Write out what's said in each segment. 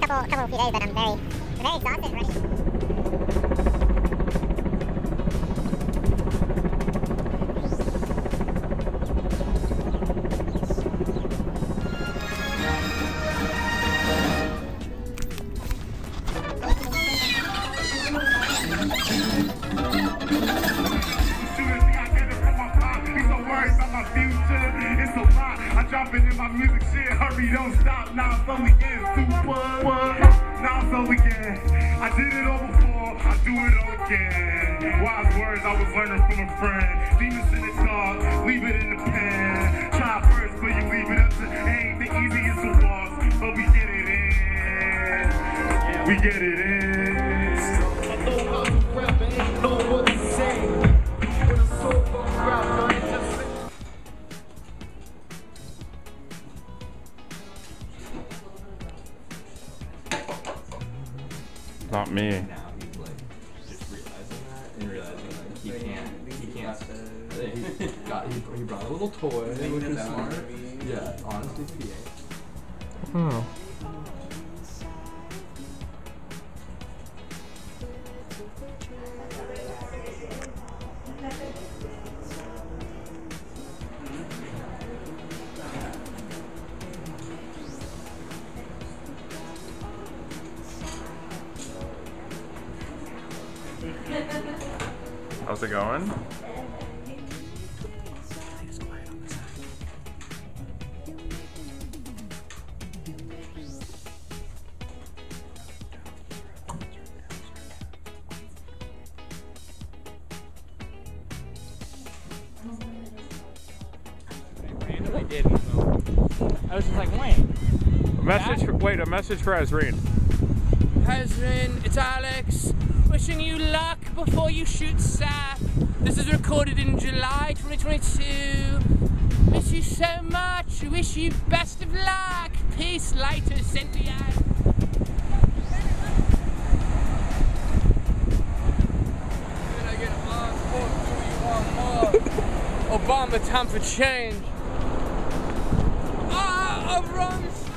couple, couple few days, but I'm very, very exhausted already. in my music shit. Hurry, don't stop. Now so we get super. Now so we get. I did it all before. I do it all again. Wise words I was learning from a friend. Demons in the dark. Leave it in the pen. Try first, but you leave it up to. Ain't the easiest to walk, but we get it in. We get it in. Realizing like he can't he can't He got he, he brought a little toy, which is smart. Yeah, honestly, PA. Oh. How's it going? randomly did in. I was just like, wait. A message. For, wait, a message for Azreen. Husband, it's Alex. Wishing you luck before you shoot Sap. This is recorded in July 2022. Miss you so much. Wish you best of luck. Peace, later, Cynthia. Obama, time for change. Ah, I've run.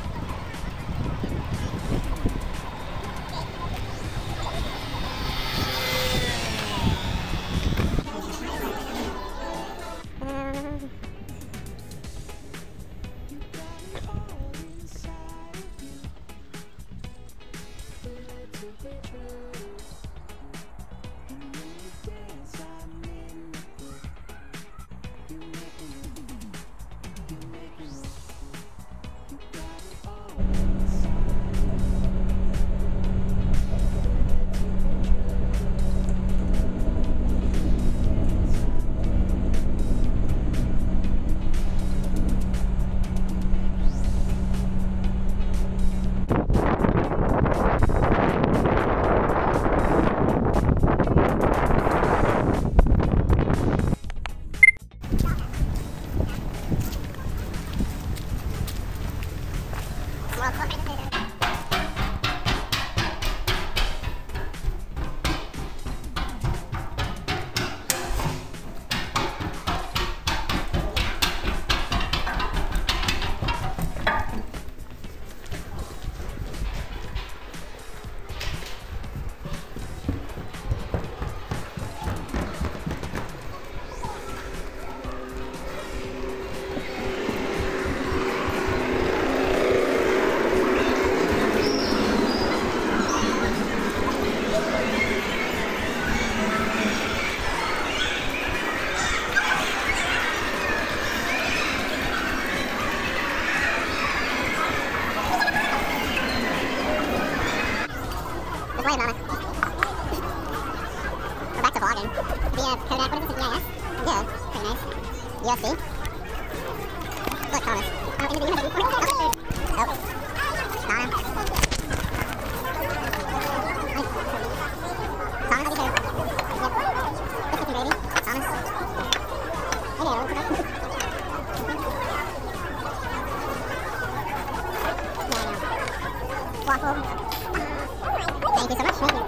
USB. Look, Thomas. Uh, oh, baby. Oh, oh. Donna. Thomas, over here. Yep. Good cooking, baby. Thomas. Hey there? Yeah. Thank you so much.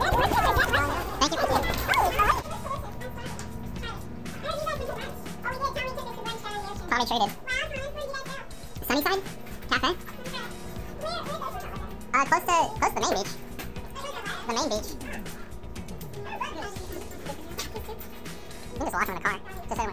Tommy traded. Sunnyside Cafe. Uh, close to close to the main beach. The main beach. You just him in the car. Just like.